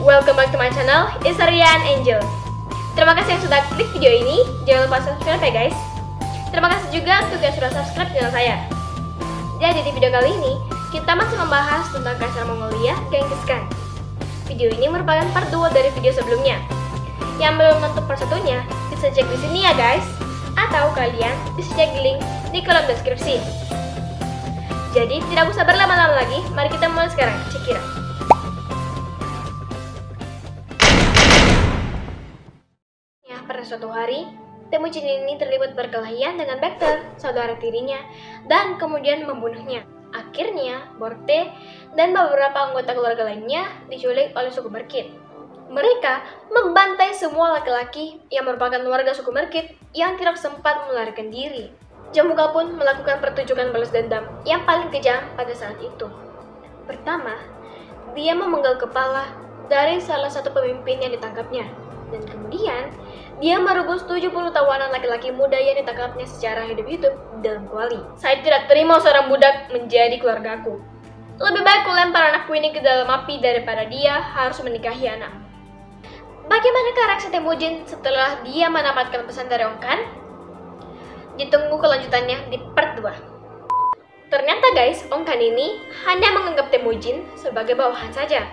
welcome back to my channel, it's Rian Angel. Terima kasih yang sudah klik video ini, jangan lupa subscribe ya guys. Terima kasih juga untuk yang sudah subscribe channel saya. Jadi di video kali ini, kita masih membahas tentang Kaisar Mongolia, Genghis Khan. Video ini merupakan part 2 dari video sebelumnya. Yang belum nonton part satunya, bisa cek di sini ya guys. Atau kalian bisa cek link di kolom deskripsi. Jadi tidak usah berlama-lama lagi, mari kita mulai sekarang. Cekira. Pada suatu hari, Temujin ini terlibat perkelahian dengan Bekter, saudara tirinya, dan kemudian membunuhnya. Akhirnya, Borte dan beberapa anggota keluarga lainnya diculik oleh suku Merkit. Mereka membantai semua laki-laki yang merupakan warga suku Merkit yang tidak sempat melarikan diri. Jamuka pun melakukan pertunjukan balas dendam yang paling kejam pada saat itu. Pertama, dia memenggal kepala dari salah satu pemimpin yang ditangkapnya. Dan kemudian, dia merebus 70 tawanan laki-laki muda yang ditangkapnya secara hidup-hidup dalam kuali. Saya tidak terima seorang budak menjadi keluargaku. Lebih baik kulempar anakku ini ke dalam api daripada dia harus menikahi anak. Bagaimana reaksi Temujin setelah dia mendapatkan pesan dari Ongkan? Ditunggu kelanjutannya di part 2. Ternyata guys, Ongkan ini hanya menganggap Temujin sebagai bawahan saja.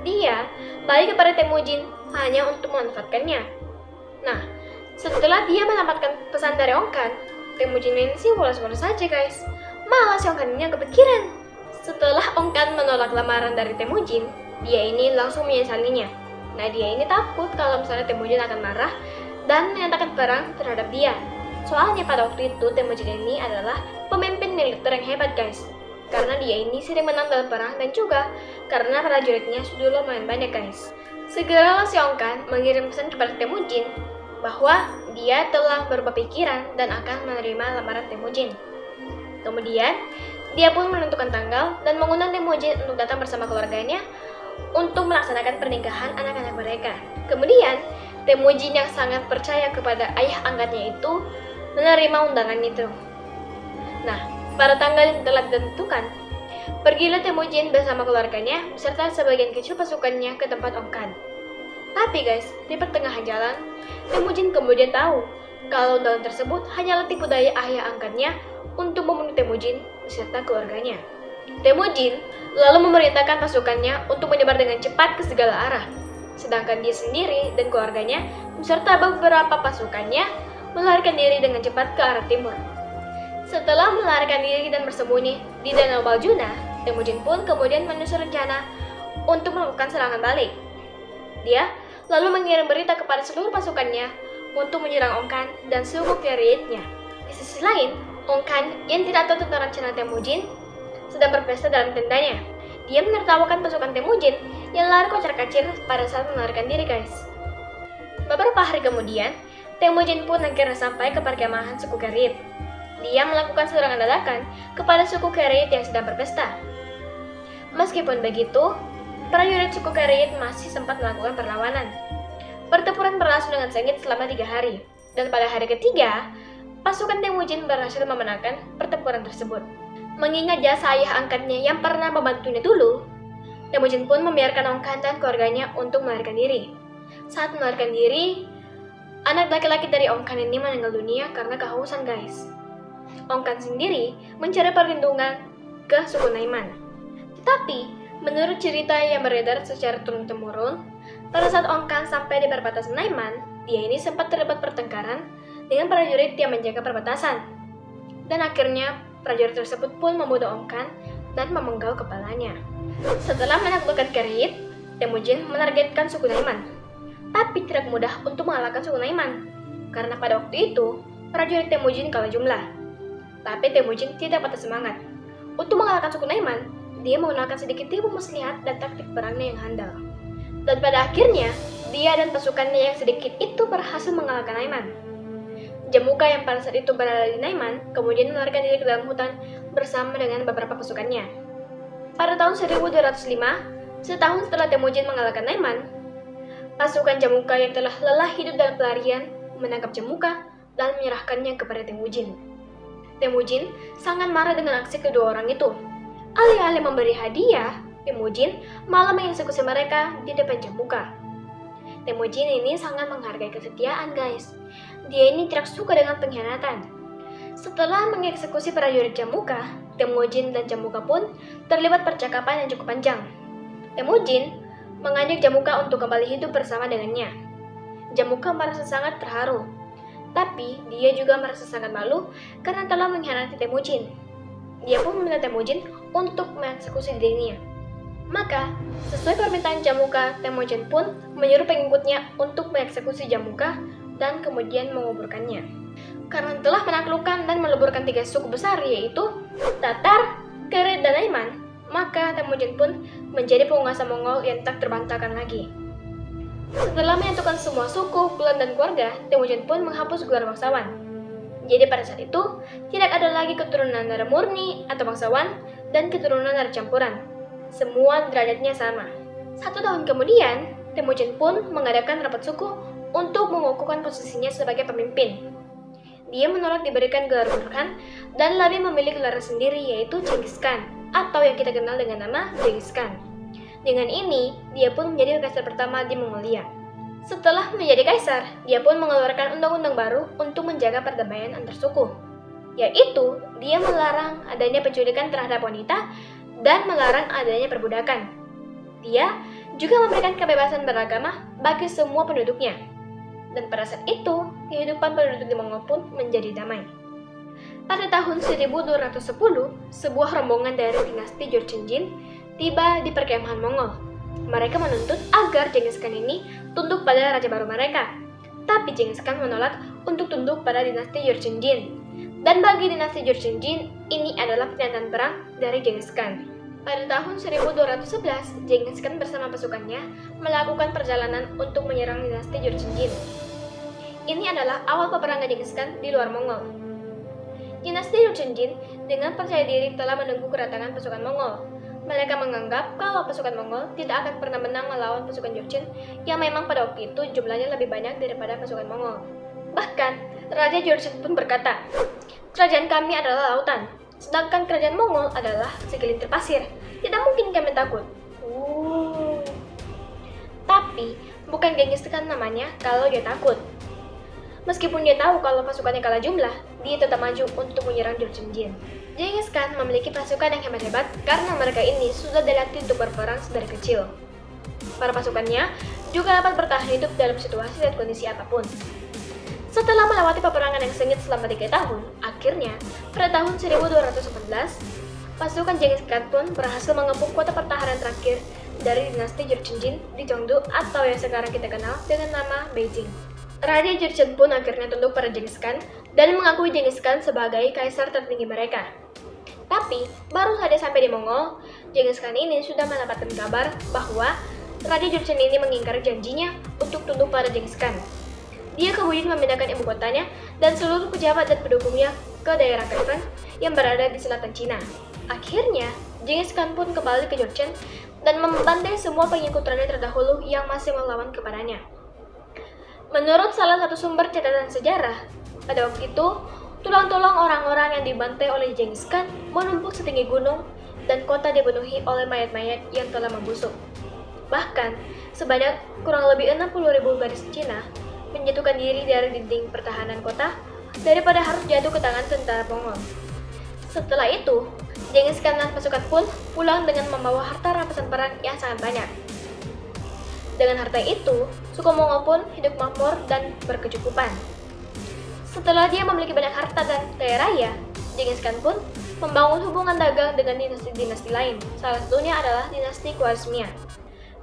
Dia baik kepada Temujin hanya untuk memanfaatkannya. Nah, setelah dia mendapatkan pesan dari Ongkan, Temujin ini sih wolos-wolos saja guys. Malah si Ongkan ini kepikiran. Setelah Ongkan menolak lamaran dari Temujin, dia ini langsung menyesalinya. Nah, dia ini takut kalau misalnya Temujin akan marah dan menyatakan perang terhadap dia. Soalnya pada waktu itu Temujin ini adalah pemimpin militer yang hebat guys. Karena dia ini sering menang dalam perang dan juga karena prajuritnya sudah lumayan banyak guys. Segeralah si Ongkan mengirim pesan kepada Temujin bahwa dia telah berubah pikiran dan akan menerima lamaran Temujin. Kemudian, dia pun menentukan tanggal dan mengundang Temujin untuk datang bersama keluarganya untuk melaksanakan pernikahan anak-anak mereka. Kemudian, Temujin yang sangat percaya kepada ayah angkatnya itu menerima undangan itu. Nah, pada tanggal yang telah ditentukan, pergilah Temujin bersama keluarganya beserta sebagian kecil pasukannya ke tempat Ongkan. Tapi guys, di pertengahan jalan, Temujin kemudian tahu kalau undangan tersebut hanyalah tipu daya ayah angkatnya untuk membunuh Temujin beserta keluarganya. Temujin lalu memerintahkan pasukannya untuk menyebar dengan cepat ke segala arah. Sedangkan dia sendiri dan keluarganya beserta beberapa pasukannya melarikan diri dengan cepat ke arah timur. Setelah melarikan diri dan bersembunyi di Danau Baljuna, Temujin pun kemudian menyusun rencana untuk melakukan serangan balik. Dia lalu mengirim berita kepada seluruh pasukannya untuk menyerang Ongkan dan suku Keriitnya. Di sisi lain, Ongkan yang tidak tahu tentang rencana Temujin sedang berpesta dalam tendanya. Dia menertawakan pasukan Temujin yang lari kocar-kacir pada saat melarikan diri guys. Beberapa hari kemudian, Temujin pun akhirnya sampai ke perkemahan suku Kerit. Dia melakukan serangan dadakan kepada suku Kerit yang sedang berpesta. Meskipun begitu, prajurit suku Kerit masih sempat melakukan perlawanan. Pertempuran berlangsung dengan sengit selama tiga hari, dan pada hari ketiga, pasukan Temujin berhasil memenangkan pertempuran tersebut. Mengingat jasa ayah angkatnya yang pernah membantunya dulu, Temujin pun membiarkan Ongkan dan keluarganya untuk melarikan diri. Saat melarikan diri, anak laki-laki dari Ongkan ini meninggal dunia karena kehausan guys. Ongkan sendiri mencari perlindungan ke suku Naiman. Tetapi, menurut cerita yang beredar secara turun-temurun, pada saat Ongkan sampai di perbatasan Naiman, dia ini sempat terlibat pertengkaran dengan prajurit yang menjaga perbatasan. Dan akhirnya, prajurit tersebut pun membunuh Ongkan dan memenggal kepalanya. Setelah menaklukkan Kerit, Temujin menargetkan suku Naiman. Tapi tidak mudah untuk mengalahkan suku Naiman, karena pada waktu itu, prajurit Temujin kalah jumlah. Tapi Temujin tidak patah semangat. Untuk mengalahkan suku Naiman, dia menggunakan sedikit tipu muslihat dan taktik perangnya yang handal. Dan pada akhirnya, dia dan pasukannya yang sedikit itu berhasil mengalahkan Naiman. Jamuka yang pada saat itu berada di Naiman kemudian melarikan diri ke dalam hutan bersama dengan beberapa pasukannya. Pada tahun 1205, setahun setelah Temujin mengalahkan Naiman, pasukan Jamuka yang telah lelah hidup dalam pelarian menangkap Jamuka dan menyerahkannya kepada Temujin. Temujin sangat marah dengan aksi kedua orang itu. Alih-alih memberi hadiah, Temujin malah mengeksekusi mereka di depan Jamuka. Temujin ini sangat menghargai kesetiaan guys. Dia ini tidak suka dengan pengkhianatan. Setelah mengeksekusi prajurit Jamuka, Temujin dan Jamuka pun terlibat percakapan yang cukup panjang. Temujin mengajak Jamuka untuk kembali hidup bersama dengannya. Jamuka merasa sangat terharu, tapi dia juga merasa sangat malu karena telah mengkhianati Temujin. Dia pun meminta Temujin untuk mengeksekusi dirinya. Maka, sesuai permintaan Jamuka, Temujin pun menyuruh pengikutnya untuk mengeksekusi Jamuka dan kemudian menguburkannya. Karena telah menaklukkan dan meleburkan tiga suku besar yaitu Tatar, Keret, dan Aiman, maka Temujin pun menjadi penguasa Mongol yang tak terbantahkan lagi. Setelah menyatukan semua suku, klan, dan keluarga, Temujin pun menghapus gelar bangsawan. Jadi pada saat itu, tidak ada lagi keturunan darah murni atau bangsawan dan keturunan darah campuran, semua derajatnya sama. Satu tahun kemudian, Temujin pun mengadakan rapat suku untuk mengukuhkan posisinya sebagai pemimpin. Dia menolak diberikan gelar Burhan dan lebih memilih gelar sendiri yaitu Genghis Khan atau yang kita kenal dengan nama Genghis Khan. Dengan ini, dia pun menjadi kaisar pertama di Mongolia. Setelah menjadi kaisar, dia pun mengeluarkan undang-undang baru untuk menjaga perdamaian antar suku, yaitu dia melarang adanya penculikan terhadap wanita dan melarang adanya perbudakan. Dia juga memberikan kebebasan beragama bagi semua penduduknya. Dan pada saat itu, kehidupan penduduk di Mongol pun menjadi damai. Pada tahun 1210, sebuah rombongan dari dinasti Jurchenjin tiba di perkemahan Mongol. Mereka menuntut agar Genghis Khan ini tunduk pada raja baru mereka. Tapi Genghis Khan menolak untuk tunduk pada dinasti Jurchenjin. Dan bagi dinasti Jurchenjin, ini adalah pernyataan perang dari Genghis Khan. Pada tahun 1211, Genghis Khan bersama pasukannya melakukan perjalanan untuk menyerang dinasti Jurchenjin. Ini adalah awal peperangan Genghis Khan di luar Mongol. Dinasti Jurchenjin dengan percaya diri telah menunggu kedatangan pasukan Mongol. Mereka menganggap kalau pasukan Mongol tidak akan pernah menang melawan pasukan Jurchen yang memang pada waktu itu jumlahnya lebih banyak daripada pasukan Mongol. Bahkan, Raja Jurchen pun berkata, Kerajaan kami adalah lautan, Sedangkan kerajaan Mongol adalah segelintir pasir. Tidak mungkin kami takut. Uh. Tapi, bukan Genghis Khan namanya kalau dia takut. Meskipun dia tahu kalau pasukannya kalah jumlah, dia tetap maju untuk menyerang Jurchenjin. Genghis Khan memiliki pasukan yang hebat-hebat karena mereka ini sudah dilatih untuk berperang sedari kecil. Para pasukannya juga dapat bertahan hidup dalam situasi dan kondisi apa pun. Setelah melewati peperangan yang sengit selama tiga tahun, akhirnya pada tahun 1211, pasukan Genghis Khan pun berhasil mengepung kota pertahanan terakhir dari dinasti Jurchenjin di Chengdu atau yang sekarang kita kenal dengan nama Beijing. Raja Jurchen pun akhirnya tunduk pada Genghis Khan dan mengakui Genghis Khan sebagai kaisar tertinggi mereka. Tapi, baru saja sampai di Mongol, Genghis Khan ini sudah mendapatkan kabar bahwa Raja Jurchen ini mengingkari janjinya untuk tunduk pada Genghis Khan. Dia kemudian memindahkan ibu kotanya dan seluruh pejabat dan pendukungnya ke daerah Kaifeng yang berada di selatan Cina. Akhirnya, Genghis Khan pun kembali ke Jurchen dan membantai semua pengikut raja terdahulu yang masih melawan kepadanya. Menurut salah satu sumber catatan sejarah, pada waktu itu, tulang-tulang orang-orang yang dibantai oleh Genghis Khan menumpuk setinggi gunung dan kota dipenuhi oleh mayat-mayat yang telah membusuk. Bahkan, sebanyak kurang lebih 60.000 gadis Cina menjatuhkan diri dari dinding pertahanan kota daripada harus jatuh ke tangan tentara Mongol. Setelah itu, Genghis Khan dan pasukan pun pulang dengan membawa harta rampasan perang yang sangat banyak. Dengan harta itu, suku Mongol pun hidup makmur dan berkecukupan. Setelah dia memiliki banyak harta dan kaya raya, Genghis Khan pun membangun hubungan dagang dengan dinasti-dinasti lain. Salah satunya adalah dinasti Khwarezmia.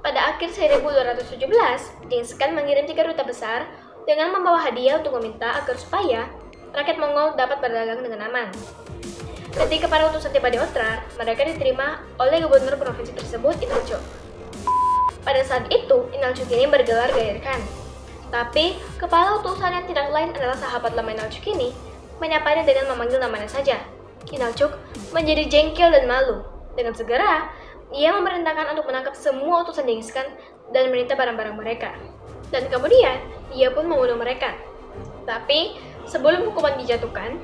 Pada akhir 1217, Genghis Khan mengirim tiga duta besar dengan membawa hadiah untuk meminta agar supaya rakyat Mongol dapat berdagang dengan aman. Ketika para utusan tiba di Otrar, mereka diterima oleh gubernur provinsi tersebut, Inalchuk. Pada saat itu, Inalchuk ini bergelar Gair Khan. Tapi, kepala utusan yang tidak lain adalah sahabat lama Inalchuk ini, menyapanya dengan memanggil namanya saja. Inalchuk menjadi jengkel dan malu. Dengan segera, ia memerintahkan untuk menangkap semua utusan Genghis Khan dan meminta barang-barang mereka. Dan kemudian, ia pun membunuh mereka. Tapi, sebelum hukuman dijatuhkan,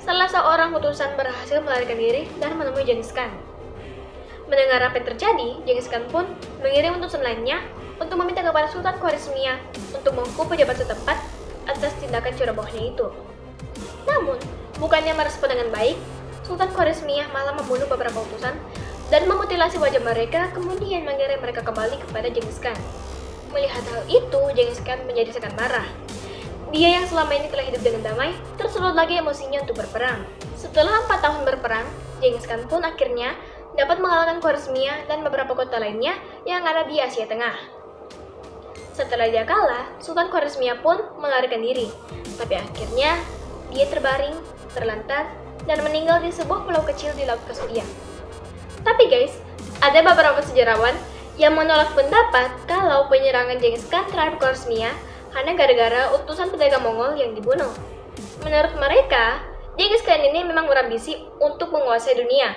salah seorang utusan berhasil melarikan diri dan menemui Genghis Khan. Mendengar apa yang terjadi, Genghis pun mengirim utusan lainnya untuk meminta kepada Sultan Khwarizmia untuk menghukum pejabat setempat atas tindakan curabohnya itu. Namun, bukannya merespon dengan baik, Sultan Khwarizmiyah malah membunuh beberapa utusan dan memutilasi wajah mereka kemudian mengirim mereka kembali kepada Genghis Khan. Melihat hal itu, Genghis Khan menjadi sangat marah. Dia yang selama ini telah hidup dengan damai, tersulut lagi emosinya untuk berperang. Setelah empat tahun berperang, Genghis Khan pun akhirnya dapat mengalahkan Khwarizmiyah dan beberapa kota lainnya yang ada di Asia Tengah. Setelah dia kalah, Sultan Khwarizmiyah pun melarikan diri, tapi akhirnya dia terbaring, terlantar, dan meninggal di sebuah pulau kecil di Laut Kaspia. Tapi guys, ada beberapa sejarawan yang menolak pendapat kalau penyerangan Genghis Khan terhadap Khwarezmia hanya gara-gara utusan pedagang Mongol yang dibunuh. Menurut mereka, Genghis Khan ini memang berambisi untuk menguasai dunia.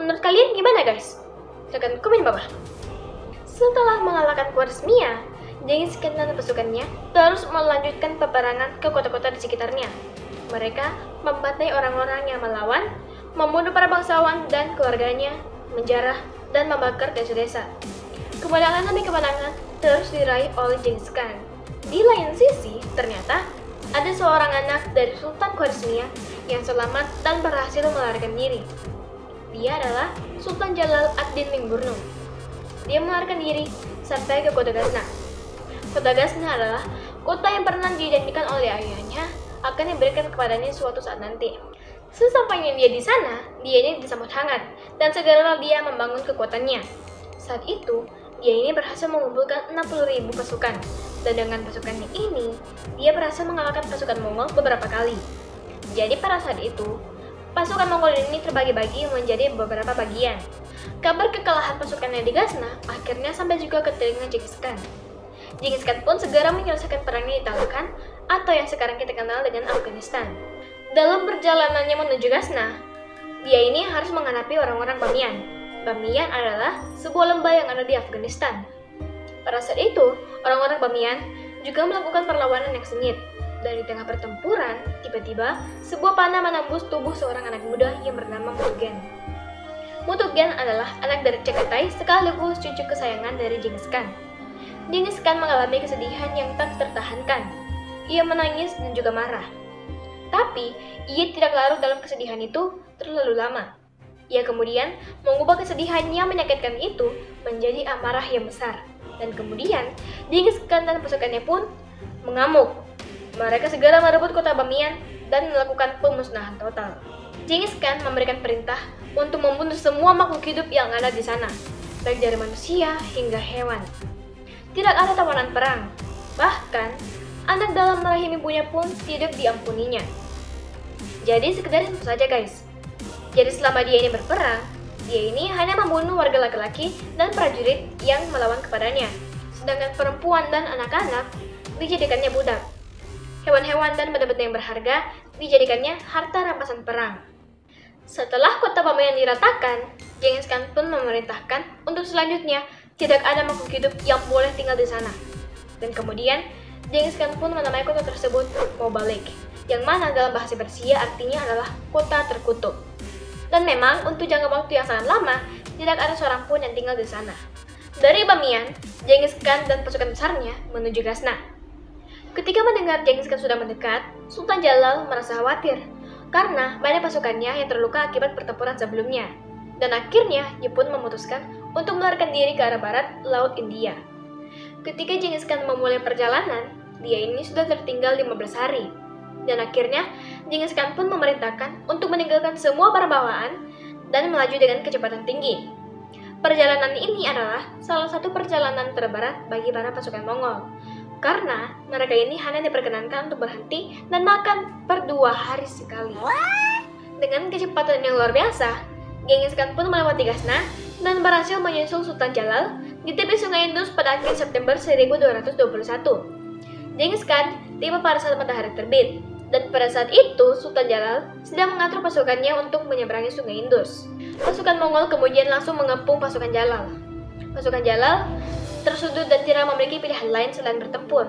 Menurut kalian gimana guys? Silahkan komen bawah. Setelah mengalahkan Khwarezmia, Genghis Khan dan pasukannya terus melanjutkan peperangan ke kota-kota di sekitarnya. Mereka membantai orang-orang yang melawan, membunuh para bangsawan dan keluarganya, menjarah, dan membakar desa-desa. Kemenangan demi kemenangan terus diraih oleh Genghis Khan. Di lain sisi, ternyata ada seorang anak dari Sultan Khwarizmiyah yang selamat dan berhasil melarikan diri. Dia adalah Sultan Jalal ad-Din Mingburnu. Dia melarikan diri sampai ke kota Gazna. Kota Gazna adalah kota yang pernah dijanjikan oleh ayahnya akan diberikan kepadanya suatu saat nanti. Sesampainya dia di sana, dia ini disambut hangat, dan segera dia membangun kekuatannya. Saat itu, dia ini berhasil mengumpulkan 60.000 pasukan, dan dengan pasukannya ini, dia berhasil mengalahkan pasukan Mongol beberapa kali. Jadi pada saat itu, pasukan Mongol ini terbagi-bagi menjadi beberapa bagian. Kabar kekalahan pasukannya di Gazna akhirnya sampai juga ke telinga Genghis Khan. Genghis Khan pun segera menyelesaikan perangnya di Talokan atau yang sekarang kita kenal dengan Afghanistan. Dalam perjalanannya menuju Gazna, dia ini harus menghadapi orang-orang Bamiyan. Bamiyan adalah sebuah lembah yang ada di Afghanistan. Pada saat itu, orang-orang Bamiyan juga melakukan perlawanan yang sengit. Dari tengah pertempuran, tiba-tiba sebuah panah menembus tubuh seorang anak muda yang bernama Mutugen. Mutugen adalah anak dari Cekatai sekaligus cucu kesayangan dari Genghis Khan. Genghis Khan mengalami kesedihan yang tak tertahankan ia menangis dan juga marah. Tapi, ia tidak larut dalam kesedihan itu terlalu lama. Ia kemudian mengubah kesedihan yang menyakitkan itu menjadi amarah yang besar. Dan kemudian, Genghis Khan dan pasukannya pun mengamuk. Mereka segera merebut kota Bamiyan dan melakukan pemusnahan total. Genghis Khan memberikan perintah untuk membunuh semua makhluk hidup yang ada di sana, baik dari manusia hingga hewan. Tidak ada tawanan perang. Bahkan, anak dalam rahim ibunya pun tidak diampuninya. Jadi sekedar itu saja guys. Jadi selama dia ini berperang, dia ini hanya membunuh warga laki-laki dan prajurit yang melawan kepadanya. Sedangkan perempuan dan anak-anak dijadikannya budak. Hewan-hewan dan benda-benda yang berharga dijadikannya harta rampasan perang. Setelah kota Bamiyan diratakan, Genghis Khan pun memerintahkan untuk selanjutnya tidak ada makhluk hidup yang boleh tinggal di sana. Dan kemudian Genghis Khan pun menamai kota tersebut Mobalik, yang mana dalam bahasa Persia artinya adalah kota terkutuk. Dan memang untuk jangka waktu yang sangat lama, tidak ada seorang pun yang tinggal di sana. Dari Bamiyan, Genghis Khan dan pasukan besarnya menuju Gazna. Ketika mendengar Genghis Khan sudah mendekat, Sultan Jalal merasa khawatir karena banyak pasukannya yang terluka akibat pertempuran sebelumnya. Dan akhirnya, dia pun memutuskan untuk melarikan diri ke arah barat Laut India. Ketika Genghis Khan memulai perjalanan, dia ini sudah tertinggal 15 hari. Dan akhirnya, Genghis Khan pun memerintahkan untuk meninggalkan semua barang bawaan dan melaju dengan kecepatan tinggi. Perjalanan ini adalah salah satu perjalanan terberat bagi para pasukan Mongol, karena mereka ini hanya diperkenankan untuk berhenti dan makan per dua hari sekali. Dengan kecepatan yang luar biasa, Genghis Khan pun melewati Gazna dan berhasil menyusul Sultan Jalal di tepi sungai Indus pada akhir September 1221. Genghis Khan tiba pada saat matahari terbit, dan pada saat itu Sultan Jalal sedang mengatur pasukannya untuk menyeberangi sungai Indus. Pasukan Mongol kemudian langsung mengepung pasukan Jalal. Pasukan Jalal tersudut dan tidak memiliki pilihan lain selain bertempur.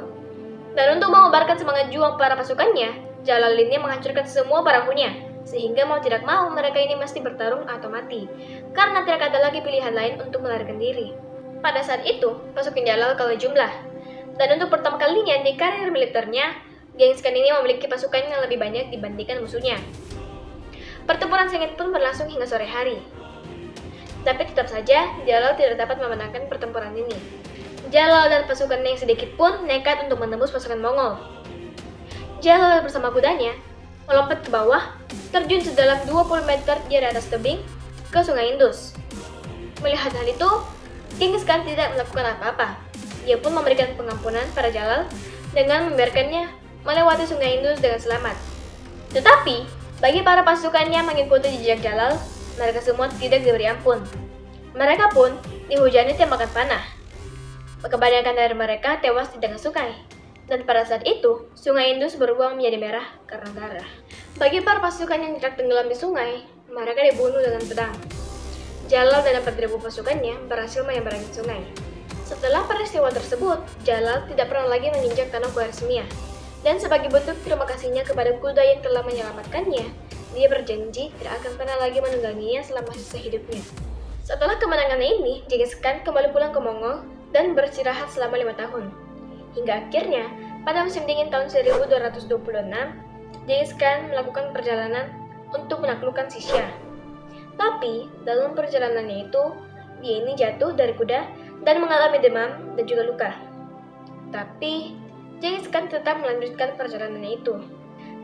Dan untuk mengobarkan semangat juang para pasukannya, Jalal ini menghancurkan semua perahunya, sehingga mau tidak mau mereka ini mesti bertarung atau mati, karena tidak ada lagi pilihan lain untuk melarikan diri. Pada saat itu, pasukan Jalal kalah jumlah, dan untuk pertama kalinya di karir militernya, Genghis Khan ini memiliki pasukan yang lebih banyak dibandingkan musuhnya. Pertempuran sengit pun berlangsung hingga sore hari. Tapi tetap saja, Jalal tidak dapat memenangkan pertempuran ini. Jalal dan pasukannya yang sedikit pun nekat untuk menembus pasukan Mongol. Jalal bersama kudanya melompat ke bawah, terjun sedalam 20 meter di atas tebing ke sungai Indus. Melihat hal itu, Genghis Khan tidak melakukan apa-apa. Dia pun memberikan pengampunan pada Jalal dengan membiarkannya melewati sungai Indus dengan selamat. Tetapi, bagi para pasukannya mengikuti jejak Jalal, mereka semua tidak diberi ampun. Mereka pun dihujani tembakan panah. Kebanyakan dari mereka tewas di tengah sungai. Dan pada saat itu, sungai Indus berubah menjadi merah karena darah. Bagi para pasukan yang tidak tenggelam di sungai, mereka dibunuh dengan pedang. Jalal dan 4.000 pasukannya berhasil menyeberangi sungai. Setelah peristiwa tersebut, Jalal tidak pernah lagi menginjak tanah Khwarezmia. Dan sebagai bentuk terima kasihnya kepada kuda yang telah menyelamatkannya, dia berjanji tidak akan pernah lagi menungganginya selama sisa hidupnya. Setelah kemenangan ini, Genghis Khan kembali pulang ke Mongol dan beristirahat selama lima tahun. Hingga akhirnya, pada musim dingin tahun 1226, Genghis Khan melakukan perjalanan untuk menaklukkan Sisya. Tapi, dalam perjalanannya itu, dia ini jatuh dari kuda dan mengalami demam dan juga luka. Tapi, Genghis Khan tetap melanjutkan perjalanannya itu.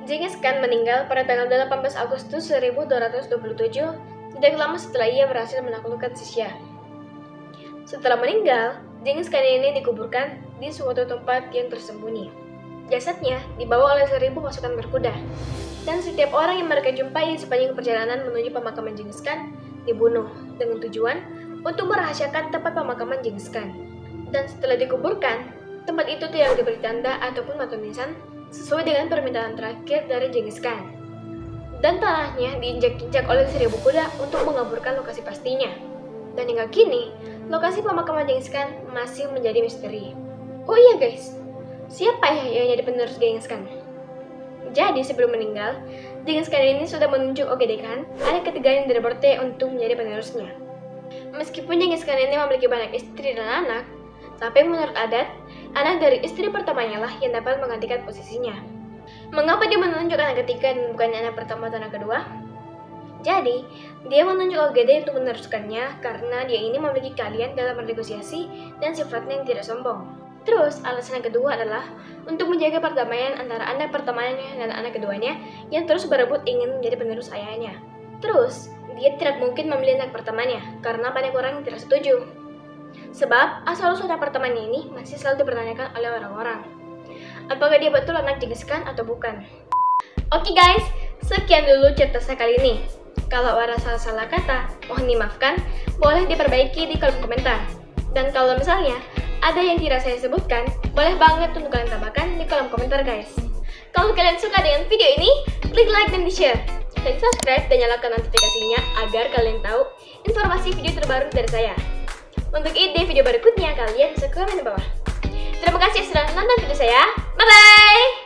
Genghis Khan meninggal pada tanggal 18 Agustus 1227, tidak lama setelah ia berhasil menaklukkan Sisya. Setelah meninggal, Genghis Khan ini dikuburkan di suatu tempat yang tersembunyi. Jasadnya dibawa oleh seribu pasukan berkuda, dan setiap orang yang mereka jumpai sepanjang perjalanan menuju pemakaman Genghis Khan dibunuh dengan tujuan untuk merahasiakan tempat pemakaman Genghis Khan. Dan setelah dikuburkan, tempat itu tidak diberi tanda ataupun batu nisan sesuai dengan permintaan terakhir dari Genghis Khan. Dan tanahnya diinjak-injak oleh seribu kuda untuk mengaburkan lokasi pastinya. Dan hingga kini, lokasi pemakaman Genghis Khan masih menjadi misteri. Oh iya guys, siapa ya yang jadi penerus Genghis Khan? Jadi sebelum meninggal, Genghis Khan ini sudah menunjuk Ogede Khan, anak ketiga yang dari Borte untuk menjadi penerusnya. Meskipun Genghis Khan ini memiliki banyak istri dan anak, tapi menurut adat, anak dari istri pertamanya lah yang dapat menggantikan posisinya. Mengapa dia menunjuk anak ketiga dan bukan anak pertama dan anak kedua? Jadi, dia menunjuk Ogede untuk meneruskannya karena dia ini memiliki kalian dalam bernegosiasi dan sifatnya yang tidak sombong. Terus, alasan yang kedua adalah untuk menjaga perdamaian antara anak pertamanya dan anak keduanya yang terus berebut ingin menjadi penerus ayahnya. Terus, dia tidak mungkin memilih anak pertamanya karena banyak orang yang tidak setuju. Sebab, asal-usul pertamanya ini masih selalu dipertanyakan oleh orang-orang. Apakah dia betul anak Genghis Khan atau bukan? Oke okay guys, sekian dulu cerita saya kali ini. Kalau ada salah-salah kata, mohon dimaafkan, boleh diperbaiki di kolom komentar. Dan kalau misalnya ada yang tidak saya sebutkan, boleh banget untuk kalian tambahkan di kolom komentar guys. Kalau kalian suka dengan video ini, klik like dan di share. Klik subscribe dan nyalakan notifikasinya agar kalian tahu informasi video terbaru dari saya. Untuk ide video berikutnya, kalian bisa komen di bawah. Terima kasih sudah nonton video saya. Bye-bye!